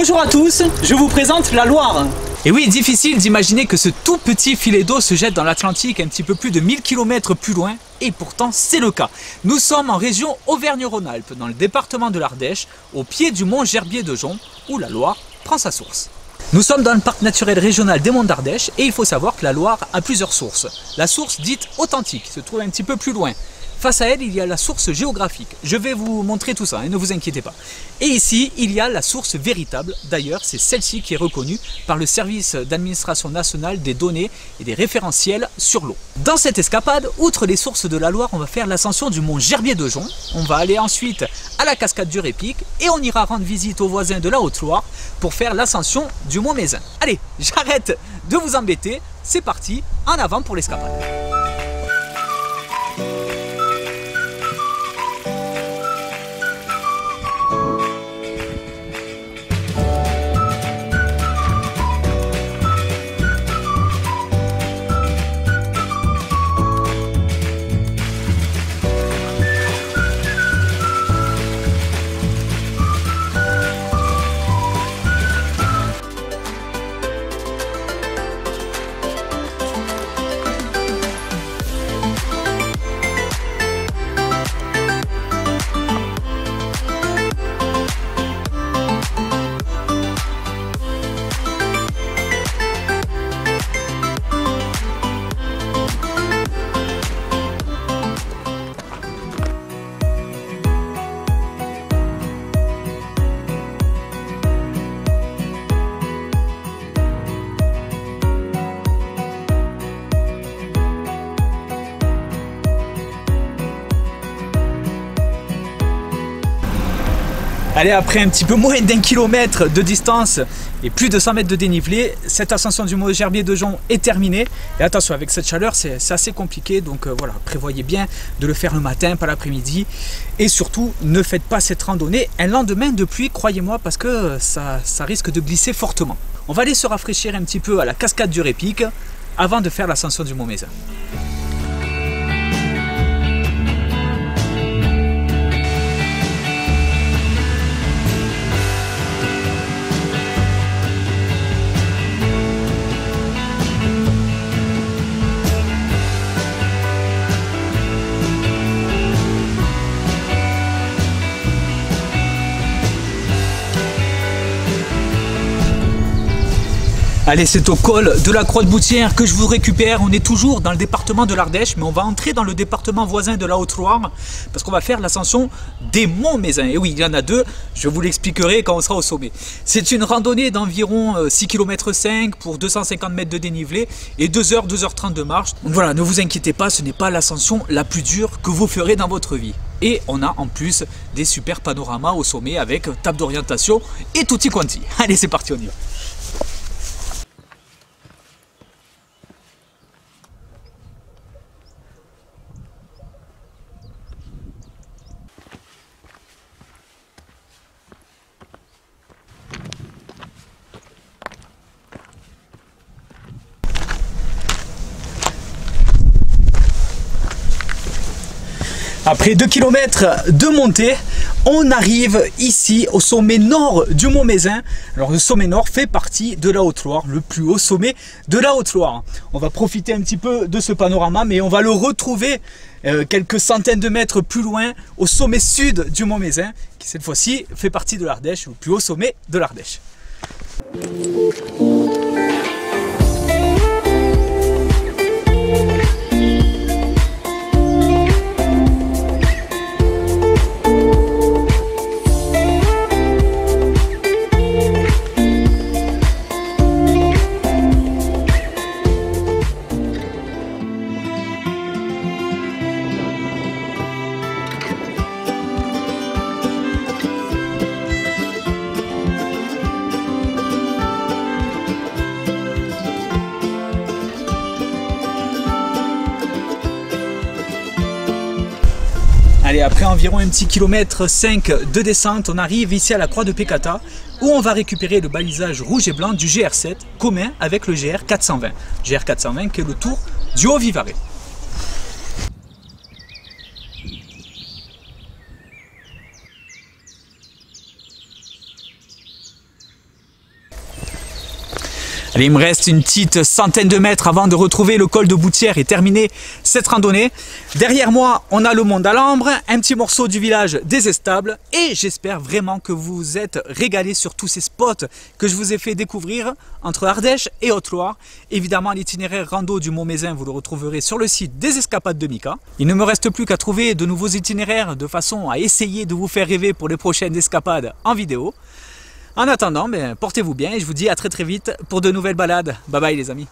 Bonjour à tous, je vous présente la Loire. Et oui, difficile d'imaginer que ce tout petit filet d'eau se jette dans l'Atlantique un petit peu plus de 1000 km plus loin, et pourtant c'est le cas. Nous sommes en région Auvergne-Rhône-Alpes, dans le département de l'Ardèche, au pied du mont Gerbier de Jonc, où la Loire prend sa source. Nous sommes dans le parc naturel régional des Monts d'Ardèche et il faut savoir que la Loire a plusieurs sources. La source dite authentique se trouve un petit peu plus loin. Face à elle, il y a la source géographique. Je vais vous montrer tout ça, hein, ne vous inquiétez pas. Et ici, il y a la source véritable. D'ailleurs, c'est celle-ci qui est reconnue par le service d'administration nationale des données et des référentiels sur l'eau. Dans cette escapade, outre les sources de la Loire, on va faire l'ascension du mont Gerbier de Jonc. On va aller ensuite à la cascade du Répic et on ira rendre visite aux voisins de la Haute-Loire pour faire l'ascension du mont Mézin. Allez, j'arrête de vous embêter. C'est parti, en avant pour l'escapade. Allez, après un petit peu moins d'un kilomètre de distance et plus de 100 mètres de dénivelé, cette ascension du mont Gerbier de Jonc est terminée. Et attention, avec cette chaleur, c'est assez compliqué. Donc euh, voilà, prévoyez bien de le faire le matin, pas l'après-midi. Et surtout, ne faites pas cette randonnée un lendemain de pluie, croyez-moi, parce que ça, ça risque de glisser fortement. On va aller se rafraîchir un petit peu à la cascade du Répic avant de faire l'ascension du mont Mézin. Allez, c'est au col de la Croix de Boutière que je vous récupère. On est toujours dans le département de l'Ardèche, mais on va entrer dans le département voisin de la Haute-Loire parce qu'on va faire l'ascension des monts Mézins. Et oui, il y en a deux, je vous l'expliquerai quand on sera au sommet. C'est une randonnée d'environ 6 km 5 pour 250 mètres de dénivelé et 2 h 2h30 de marche. Donc voilà, ne vous inquiétez pas, ce n'est pas l'ascension la plus dure que vous ferez dans votre vie. Et on a en plus des super panoramas au sommet avec table d'orientation et tutti quanti. Allez, c'est parti, on y va. Après 2 km de montée, on arrive ici au sommet nord du Mont Mézin. Alors le sommet nord fait partie de la Haute-Loire, le plus haut sommet de la Haute-Loire. On va profiter un petit peu de ce panorama, mais on va le retrouver euh, quelques centaines de mètres plus loin au sommet sud du Mont Mézin, qui cette fois-ci fait partie de l'Ardèche, le plus haut sommet de l'Ardèche. Allez, après environ un petit kilomètre 5 de descente, on arrive ici à la croix de Pecata où on va récupérer le balisage rouge et blanc du GR7 commun avec le GR420. GR420 qui est le tour du Haut-Vivarais. Il me reste une petite centaine de mètres avant de retrouver le col de Boutière et terminer cette randonnée. Derrière moi, on a le Mont d'Alambre, un petit morceau du village des Estables et j'espère vraiment que vous vous êtes régalés sur tous ces spots que je vous ai fait découvrir entre Ardèche et Haute-Loire. Évidemment, l'itinéraire rando du Mont Mézin, vous le retrouverez sur le site des Escapades de Mika. Il ne me reste plus qu'à trouver de nouveaux itinéraires de façon à essayer de vous faire rêver pour les prochaines escapades en vidéo. En attendant, ben, portez-vous bien et je vous dis à très très vite pour de nouvelles balades. Bye bye les amis.